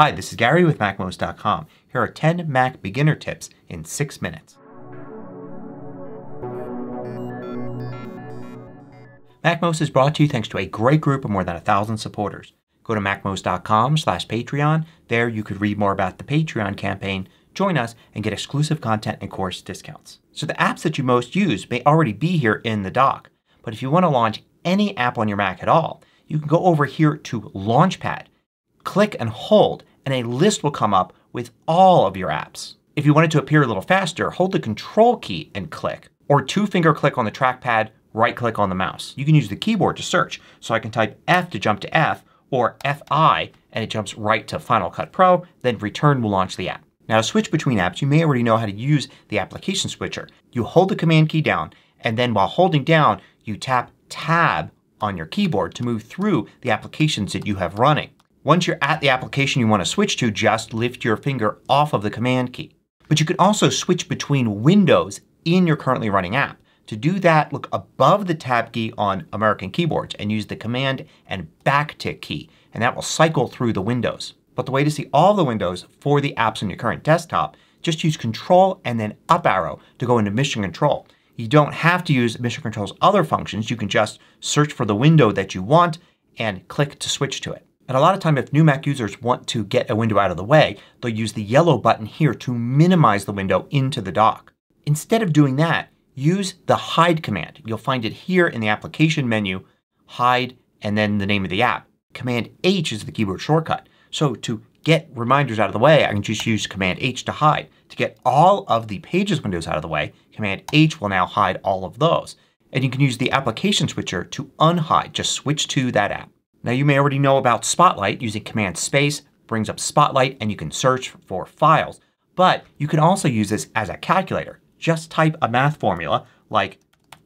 Hi, this is Gary with MacMost.com. Here are 10 Mac beginner tips in 6 minutes. MacMost is brought to you thanks to a great group of more than a thousand supporters. Go to MacMost.com slash Patreon. There you could read more about the Patreon campaign, join us, and get exclusive content and course discounts. So the apps that you most use may already be here in the dock. But if you want to launch any app on your Mac at all, you can go over here to Launchpad, click and hold, and a list will come up with all of your apps. If you want it to appear a little faster, hold the Control key and click. Or two finger click on the trackpad, right click on the mouse. You can use the keyboard to search. So I can type F to jump to F or Fi and it jumps right to Final Cut Pro. Then Return will launch the app. Now to switch between apps you may already know how to use the application switcher. You hold the Command key down and then while holding down you tap Tab on your keyboard to move through the applications that you have running. Once you're at the application you want to switch to just lift your finger off of the Command key. But you can also switch between windows in your currently running app. To do that look above the Tab key on American keyboards and use the Command and Backtick key and that will cycle through the windows. But the way to see all the windows for the apps on your current desktop just use Control and then up arrow to go into Mission Control. You don't have to use Mission Control's other functions. You can just search for the window that you want and click to switch to it. And a lot of time if new Mac users want to get a window out of the way they'll use the yellow button here to minimize the window into the dock. Instead of doing that use the hide command. You'll find it here in the application menu, hide and then the name of the app. Command H is the keyboard shortcut. So to get reminders out of the way I can just use Command H to hide. To get all of the Pages windows out of the way Command H will now hide all of those. And you can use the application switcher to unhide. Just switch to that app. Now you may already know about Spotlight using Command Space brings up Spotlight and you can search for files. But you can also use this as a calculator. Just type a math formula like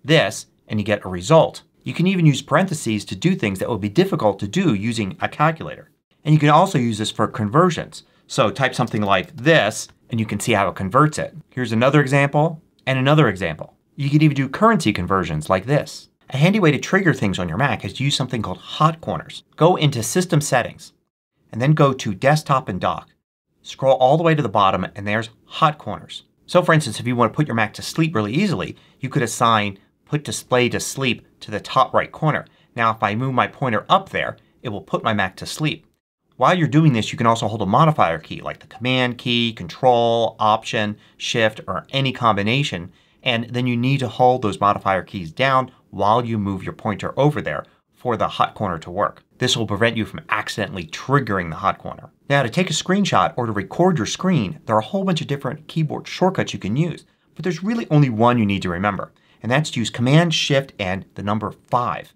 this and you get a result. You can even use parentheses to do things that would be difficult to do using a calculator. And you can also use this for conversions. So type something like this and you can see how it converts it. Here's another example and another example. You can even do currency conversions like this. A handy way to trigger things on your Mac is to use something called Hot Corners. Go into System Settings and then go to Desktop and Dock. Scroll all the way to the bottom and there's Hot Corners. So for instance if you want to put your Mac to sleep really easily you could assign Put Display to Sleep to the top right corner. Now if I move my pointer up there it will put my Mac to sleep. While you're doing this you can also hold a modifier key like the Command key, Control, Option, Shift, or any combination and then you need to hold those modifier keys down while you move your pointer over there for the hot corner to work. This will prevent you from accidentally triggering the hot corner. Now to take a screenshot or to record your screen there are a whole bunch of different keyboard shortcuts you can use. But there's really only one you need to remember and that's to use Command Shift and the number 5.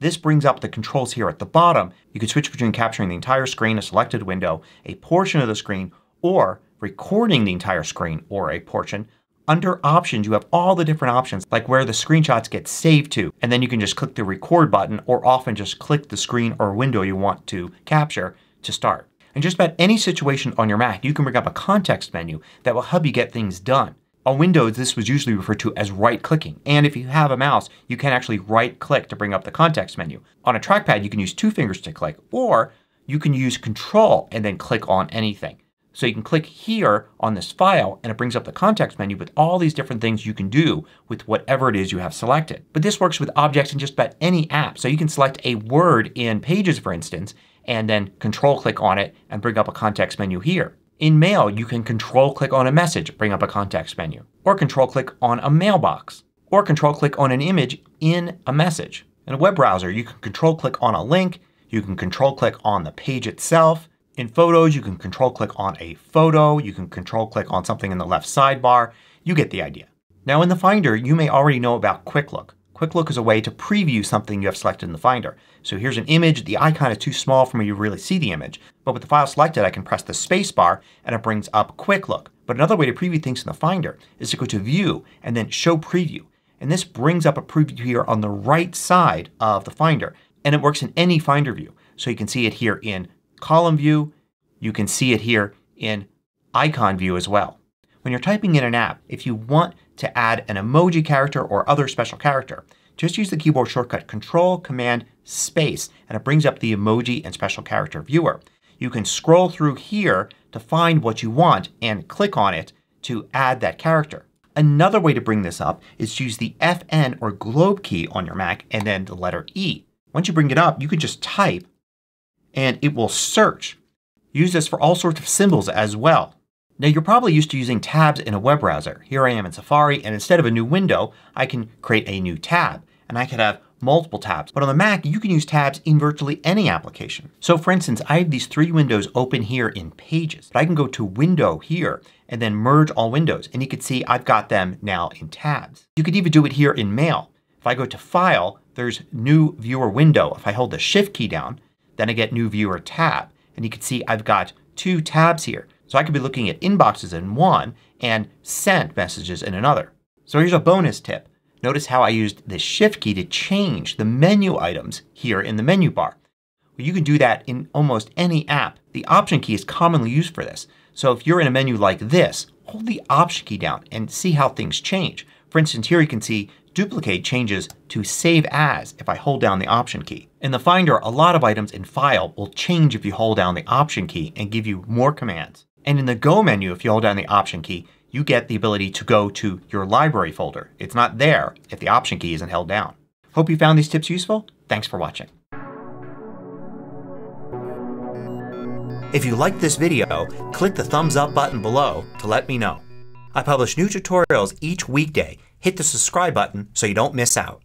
This brings up the controls here at the bottom. You can switch between capturing the entire screen, a selected window, a portion of the screen, or recording the entire screen or a portion. Under Options you have all the different options like where the screenshots get saved to and then you can just click the record button or often just click the screen or window you want to capture to start. In just about any situation on your Mac you can bring up a context menu that will help you get things done. On Windows this was usually referred to as right clicking and if you have a mouse you can actually right click to bring up the context menu. On a trackpad you can use two fingers to click or you can use control and then click on anything. So you can click here on this file and it brings up the context menu with all these different things you can do with whatever it is you have selected. But this works with objects in just about any app. So you can select a word in Pages for instance and then control click on it and bring up a context menu here. In Mail you can control click on a message, bring up a context menu. Or control click on a mailbox. Or control click on an image in a message. In a web browser you can control click on a link. You can control click on the page itself. In Photos you can control click on a photo. You can control click on something in the left sidebar. You get the idea. Now in the Finder you may already know about Quick Look. Quick Look is a way to preview something you have selected in the Finder. So here's an image. The icon is too small for me to really see the image. But with the file selected I can press the space bar and it brings up Quick Look. But another way to preview things in the Finder is to go to View and then Show Preview. And this brings up a preview here on the right side of the Finder. And it works in any Finder view. So you can see it here in Column View. You can see it here in Icon View as well. When you're typing in an app, if you want to add an emoji character or other special character, just use the keyboard shortcut Control Command Space and it brings up the emoji and special character viewer. you can scroll through here to find what you want and click on it to add that character. Another way to bring this up is to use the FN or globe key on your Mac and then the letter E. Once you bring it up you can just type and it will search. Use this for all sorts of symbols as well. Now you're probably used to using tabs in a web browser. Here I am in Safari and instead of a new window I can create a new tab. And I could have multiple tabs. But on the Mac you can use tabs in virtually any application. So for instance I have these three windows open here in Pages. But I can go to Window here and then merge all windows. And you can see I've got them now in tabs. You could even do it here in Mail. If I go to File there's New Viewer Window. If I hold the Shift key down then I get New Viewer Tab. And you can see I've got two tabs here. So I could be looking at inboxes in one and sent messages in another. So here's a bonus tip. Notice how I used the Shift key to change the menu items here in the menu bar. Well, you can do that in almost any app. The Option key is commonly used for this. So if you're in a menu like this, hold the Option key down and see how things change. For instance here you can see duplicate changes to save as if I hold down the Option key. In the Finder a lot of items in File will change if you hold down the Option key and give you more commands. And in the Go menu if you hold down the Option key you get the ability to go to your library folder. It's not there if the Option key isn't held down. Hope you found these tips useful. Thanks for watching. If you liked this video, click the thumbs up button below to let me know. I publish new tutorials each weekday. Hit the subscribe button so you don't miss out.